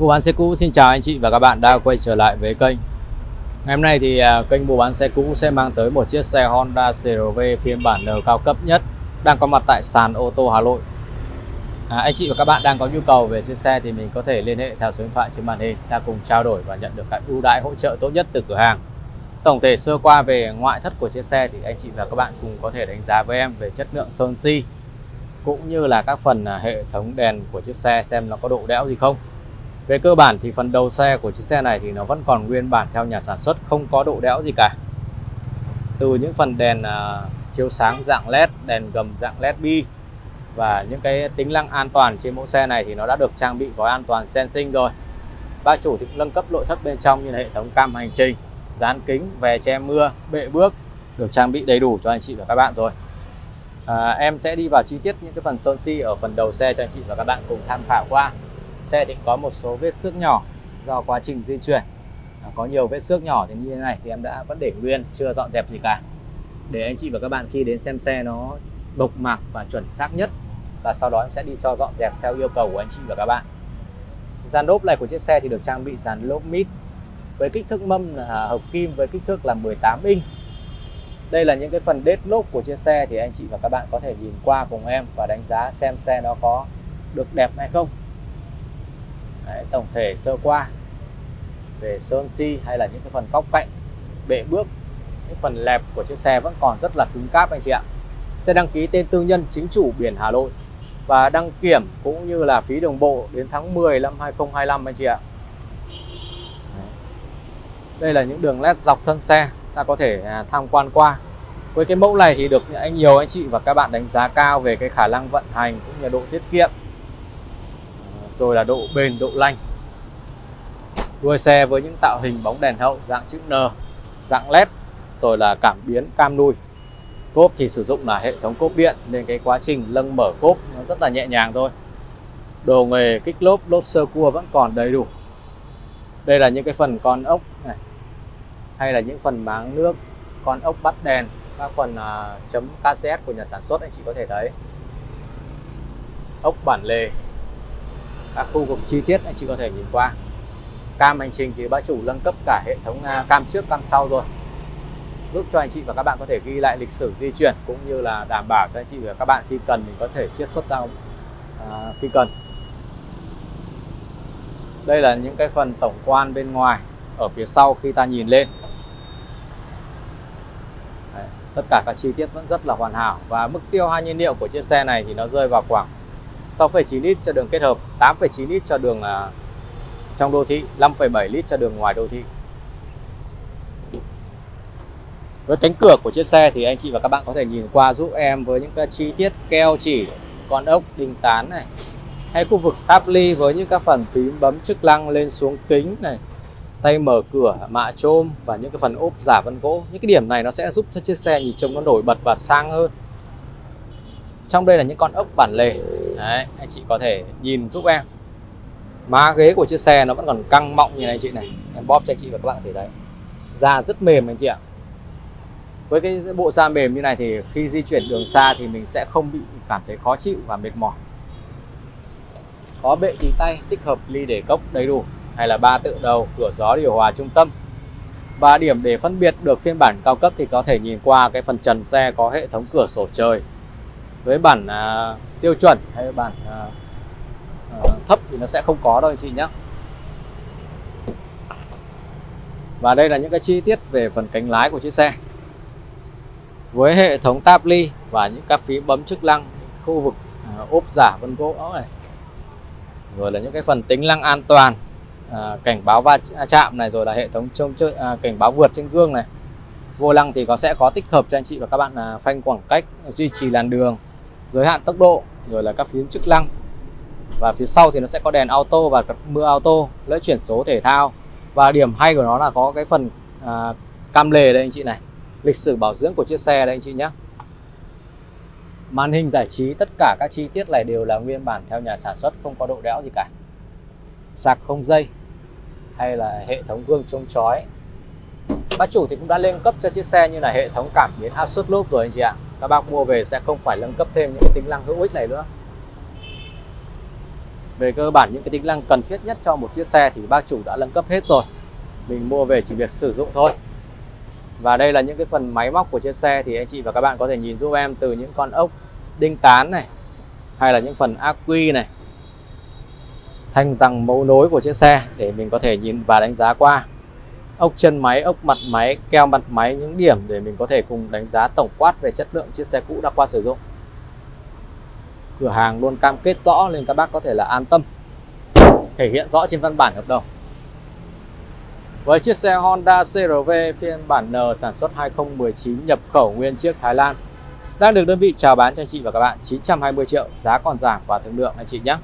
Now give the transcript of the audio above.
Mua bán xe cũ xin chào anh chị và các bạn đã quay trở lại với kênh. Ngày hôm nay thì à, kênh mua bán xe cũ sẽ mang tới một chiếc xe Honda CRV phiên bản N cao cấp nhất đang có mặt tại sàn ô tô Hà Nội. À, Anh chị và các bạn đang có nhu cầu về chiếc xe thì mình có thể liên hệ theo số điện thoại trên màn hình ta cùng trao đổi và nhận được các ưu đãi hỗ trợ tốt nhất từ cửa hàng. Tổng thể sơ qua về ngoại thất của chiếc xe thì anh chị và các bạn cùng có thể đánh giá với em về chất lượng sơn si cũng như là các phần à, hệ thống đèn của chiếc xe xem nó có độ đẽo gì không về cơ bản thì phần đầu xe của chiếc xe này thì nó vẫn còn nguyên bản theo nhà sản xuất không có độ đẽo gì cả. Từ những phần đèn uh, chiếu sáng dạng led đèn gầm dạng led bi và những cái tính năng an toàn trên mẫu xe này thì nó đã được trang bị gói an toàn sensing rồi. Ba chủ thì cũng nâng cấp nội thất bên trong như là hệ thống cam hành trình dán kính về che mưa bệ bước được trang bị đầy đủ cho anh chị và các bạn rồi. À, em sẽ đi vào chi tiết những cái phần sơn si ở phần đầu xe cho anh chị và các bạn cùng tham khảo qua xe thì có một số vết xước nhỏ do quá trình di chuyển. À, có nhiều vết xước nhỏ thì như thế này thì em đã vẫn để nguyên chưa dọn dẹp gì cả. Để anh chị và các bạn khi đến xem xe nó mộc mạc và chuẩn xác nhất và sau đó em sẽ đi cho dọn dẹp theo yêu cầu của anh chị và các bạn. Dàn lốp này của chiếc xe thì được trang bị dàn lốp mít với kích thước mâm là hợp kim với kích thước là 18 inch. Đây là những cái phần đết lốp của chiếc xe thì anh chị và các bạn có thể nhìn qua cùng em và đánh giá xem xe nó có được đẹp hay không. Đấy, tổng thể sơ qua về sơn si hay là những cái phần góc cạnh bệ bước những phần lẹp của chiếc xe vẫn còn rất là cứng cáp anh chị ạ. Xe đăng ký tên tư nhân chính chủ biển Hà Nội và đăng kiểm cũng như là phí đồng bộ đến tháng 10 năm 2025 anh chị ạ. Đây là những đường led dọc thân xe ta có thể à, tham quan qua. Với cái mẫu này thì được anh nhiều anh chị và các bạn đánh giá cao về cái khả năng vận hành cũng như độ tiết kiệm rồi là độ bền độ lanh đuôi xe với những tạo hình bóng đèn hậu dạng chữ N dạng led rồi là cảm biến cam nuôi. Cốp thì sử dụng là hệ thống cốp điện nên cái quá trình lâng mở cốp nó rất là nhẹ nhàng thôi. Đồ nghề kích lốp lốp sơ cua vẫn còn đầy đủ. Đây là những cái phần con ốc này hay là những phần máng nước con ốc bắt đèn các phần uh, chấm KCS của nhà sản xuất anh chị có thể thấy. Ốc bản lề các khu vực chi tiết anh chị có thể nhìn qua. Cam hành trình thì bác chủ nâng cấp cả hệ thống à, cam trước cam sau rồi. Giúp cho anh chị và các bạn có thể ghi lại lịch sử di chuyển cũng như là đảm bảo cho anh chị và các bạn khi cần mình có thể chiết xuất ra à, khi cần. Đây là những cái phần tổng quan bên ngoài ở phía sau khi ta nhìn lên. Tất cả các chi tiết vẫn rất là hoàn hảo và mức tiêu hai nhiên liệu của chiếc xe này thì nó rơi vào khoảng 6,9 lít cho đường kết hợp 8,9 lít cho đường à, trong đô thị 5,7 lít cho đường ngoài đô thị. Với cánh cửa của chiếc xe thì anh chị và các bạn có thể nhìn qua giúp em với những cái chi tiết keo chỉ con ốc đinh tán này hay khu vực táp ly với những các phần phím bấm chức năng lên xuống kính này tay mở cửa mạ trôm và những cái phần ốp giả vân gỗ. Những cái điểm này nó sẽ giúp cho chiếc xe nhìn trông nó nổi bật và sang hơn. Trong đây là những con ốc bản lề. Đấy, anh chị có thể nhìn giúp em. Má ghế của chiếc xe nó vẫn còn căng mọng như này chị này. Em bóp cho anh chị và các bạn có thể thấy da rất mềm anh chị ạ. Với cái bộ da mềm như này thì khi di chuyển đường xa thì mình sẽ không bị cảm thấy khó chịu và mệt mỏi. Có bệ tí tay tích hợp ly để cốc đầy đủ. Hay là ba tự đầu cửa gió điều hòa trung tâm. Và điểm để phân biệt được phiên bản cao cấp thì có thể nhìn qua cái phần trần xe có hệ thống cửa sổ trời. Với bản à, tiêu chuẩn hay bản à, à, thấp thì nó sẽ không có đâu anh chị nhé và đây là những cái chi tiết về phần cánh lái của chiếc xe. Với hệ thống táp ly và những các phím bấm chức năng khu vực à, ốp giả vân gỗ này. Rồi là những cái phần tính năng an toàn à, cảnh báo va chạm này rồi là hệ thống trông chơi à, cảnh báo vượt trên gương này. Vô lăng thì có sẽ có tích hợp cho anh chị và các bạn là phanh khoảng cách duy trì làn đường giới hạn tốc độ rồi là các phím chức năng. Và phía sau thì nó sẽ có đèn auto và mưa auto lưỡi chuyển số thể thao. Và điểm hay của nó là có cái phần à, cam lề đây anh chị này. Lịch sử bảo dưỡng của chiếc xe đây anh chị nhé màn hình giải trí tất cả các chi tiết này đều là nguyên bản theo nhà sản xuất không có độ đẽo gì cả. Sạc không dây hay là hệ thống gương chống chói. Bác chủ thì cũng đã lên cấp cho chiếc xe như là hệ thống cảm biến áp suất lốp rồi anh chị ạ các bác mua về sẽ không phải nâng cấp thêm những cái tính năng hữu ích này nữa. Về cơ bản, những cái tính năng cần thiết nhất cho một chiếc xe thì bác chủ đã nâng cấp hết rồi. Mình mua về chỉ việc sử dụng thôi. Và đây là những cái phần máy móc của chiếc xe thì anh chị và các bạn có thể nhìn giúp em từ những con ốc đinh tán này, hay là những phần ác quy này, thanh rằng mấu nối của chiếc xe để mình có thể nhìn và đánh giá qua ốc chân máy, ốc mặt máy, keo mặt máy những điểm để mình có thể cùng đánh giá tổng quát về chất lượng chiếc xe cũ đã qua sử dụng. Cửa hàng luôn cam kết rõ nên các bác có thể là an tâm thể hiện rõ trên văn bản hợp đồng. Với chiếc xe Honda CRV phiên bản N sản xuất 2019 nhập khẩu nguyên chiếc Thái Lan đang được đơn vị chào bán cho anh chị và các bạn 920 triệu giá còn giảm và thương lượng anh chị nhé.